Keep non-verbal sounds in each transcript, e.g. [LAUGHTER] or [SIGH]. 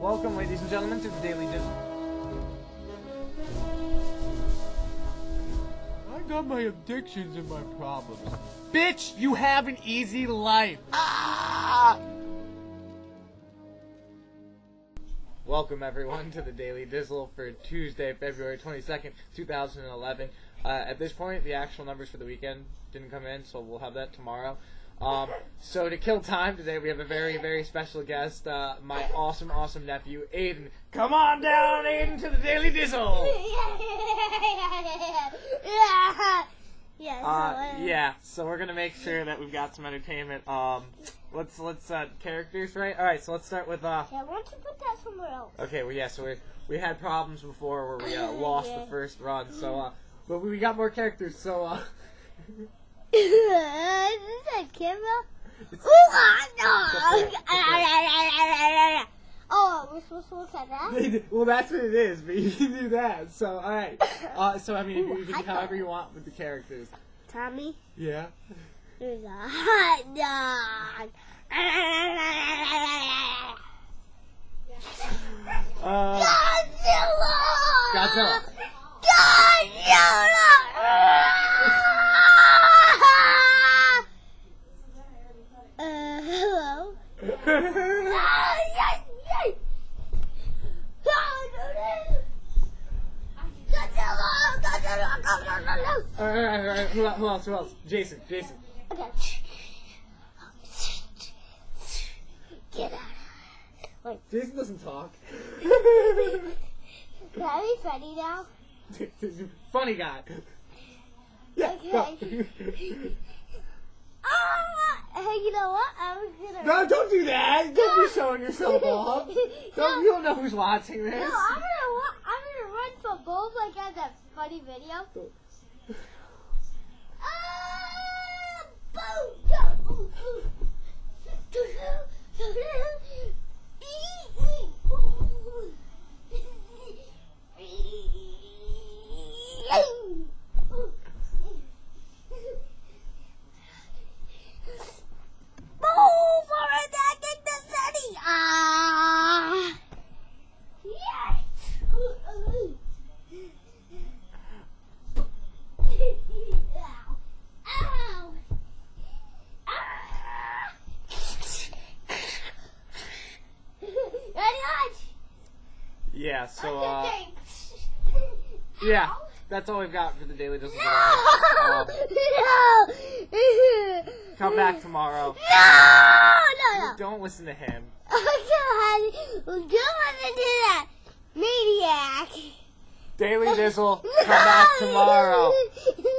Welcome, ladies and gentlemen, to the Daily Dizzle. I got my addictions and my problems. Bitch, you have an easy life. Ah! Welcome, everyone, to the Daily Dizzle for Tuesday, February 22nd, 2011. Uh, at this point, the actual numbers for the weekend didn't come in, so we'll have that tomorrow. Um, so to kill time today, we have a very, very special guest, uh, my awesome, awesome nephew, Aidan. Come on down, Aidan, to the Daily Dizzle. [LAUGHS] yeah. Uh, yeah. So we're gonna make sure that we've got some entertainment. Um, let's let's uh, characters, right? All right. So let's start with uh. Yeah, why don't you put that somewhere else? Okay. Well, yeah. So we we had problems before where we uh, [LAUGHS] lost Yeah. the first run. So uh, but we got more characters. So uh. [LAUGHS] Is camera? Dog! [LAUGHS] Oh, we're supposed to look at that? well, that's what it is, but [LAUGHS] you can do that. So, all right. [LAUGHS] Uh, so, I mean, you can do however you want with the characters. Tommy, Yeah. there's a hot dog. Uh, Godzilla! Godzilla. Godzilla! Uh, hello? Ah, yay, yay! Ah, Godzilla! Godzilla! Godzilla! all right, all right, Who, el- who else? Who else? Jason. Jason. Okay. Get out. Jason doesn't talk. Can I be funny now? [LAUGHS] Funny guy. Yeah. go. [LAUGHS] Ah! Hey, you know what? I'm gonna. no, don't do that. Don't be showing yourself off. [LAUGHS] Don't, you don't know who's watching this. No, I'm gonna wa- I'm gonna run for both like at that funny video. Ah! Boom! Go! Ooh, ooh. Ee, ee, ooh. Move for attacking the city! Ah! Yes! Ow! Ow! Ah! Ready, Hodge? Yeah. So, uh, yeah. That's all we've got for the daily just No! um, No! Come back tomorrow. No! No, no. Don't listen to him. Oh, God. Don't listen to that. Maniac. Daily Dizzle, come back tomorrow.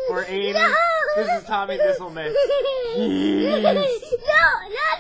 For Aidan, No. this is Tommy Dizzlemits. [LAUGHS] no, not